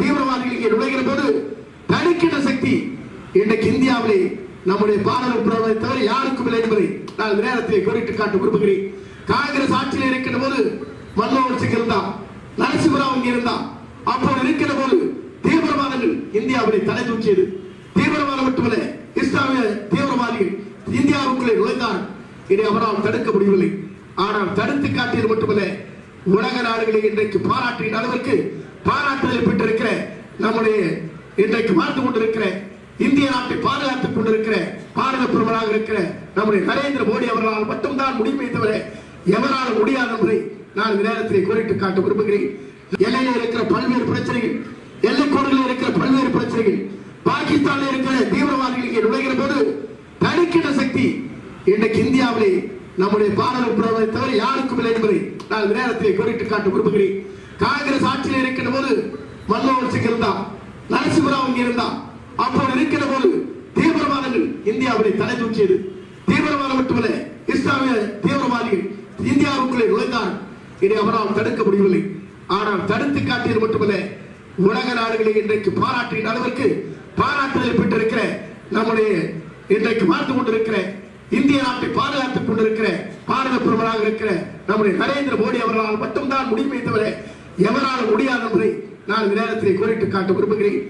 தீவிரவாதிகள் இங்கே நுழைகிற போது தடுக்கிற சக்தி இன்றைக்கு இந்தியாவிலே நம்முடைய பாடல் பிரதமரை தவிர யாருக்கும் இல்லை என்பதை நான் இந்த நேரத்திலே குறிட்டு காட்ட விரும்புகிறேன். காங்கிரஸ் ஆட்சியில் இருக்கின்ற போது மன்மோகன் சிங் இருந்தான் நரசிம்மராவ் இங்கே இருந்தான். அப்போது இருக்கிற போது தீவிரவாதங்கள் இந்தியாவிலே தலை தூக்கியது. தீவிரவாதம் மட்டுமல்ல இஸ்லாமிய தீவிரவாதிகள் இந்தியாவுக்குள்ளே நுழைந்தார் இதை அவரால் தடுக்க முடியவில்லை. ஆனால் தடுத்து காட்டியது மட்டுமல்ல உலக நாடுகளை இன்றைக்கு பாராட்டுகின்ற அளவிற்கு பாராட்டுதலை பெற்றிருக்கிற நம்முடைய இன்றைக்கு வாழ்ந்து கொண்டிருக்கிற இந்திய நாட்டை பாதுகாத்துக் கொண்டிருக்கிற பாரத பிரதமராக இருக்கிற நம்முடைய நரேந்திர மோடி அவர்களால் மட்டும்தான் முடியுமே தவிர எவரால் முடியாத என்பதை நான் நேரத்தை நேரத்திலே குறித்து காட்ட விரும்புகிறேன். எல்லையில் இருக்கிற பல்வேறு பிரச்சனைகள் எல்லைக்கோடுகளில் இருக்கிற பல்வேறு பிரச்சனைகள் பாகிஸ்தானில் இருக்கிற தீவிரவாதிகள் இங்கே நுழைகிற போது தடுக்கின்ற சக்தி இன்றைக்கு இந்தியாவிலே நம்முடைய பாரத பிரதமரை தவிர யாருக்கும் இல்லை என்பதை நான் நேரத்தை நேரத்திலே குறித்து காட்ட விரும்புகிறேன். காங்கிரஸ் ஆட்சியில் இருக்கின்ற போது மன்மோகன் சிங் இருந்தான். நரசிம்மராவ் இங்கே இருந்தான். அப்போது இருக்கிற போது தீவிரவாதங்கள் இந்தியாவிலே தலை தூக்கியது. தீவிரவாதம் மட்டுமல்ல இஸ்லாமிய தீவிரவாதிகள் இந்தியாவுக்குள்ளே நுழைந்தார் இதை அவரால் தடுக்க முடியவில்லை. ஆனால் தடுத்து காட்டியது மட்டுமல்ல உலக நாடுகளை இன்றைக்கு பாராட்டுகிற அளவிற்கு பாராட்டுதலை பெற்றிருக்கிற நம்முடைய இன்றைக்கு வாழ்ந்து கொண்டிருக்கிற இந்திய நாட்டை பாதுகாத்துக் கொண்டிருக்கிற பாரத பிரதமராக இருக்கிற நம்முடைய நரேந்திர மோடி அவர்களால் மட்டும்தான் முடியுமே தவிர எவரால் முடியாத முறை நான் இந்த நேரத்திலே காட்ட விரும்புகிறேன்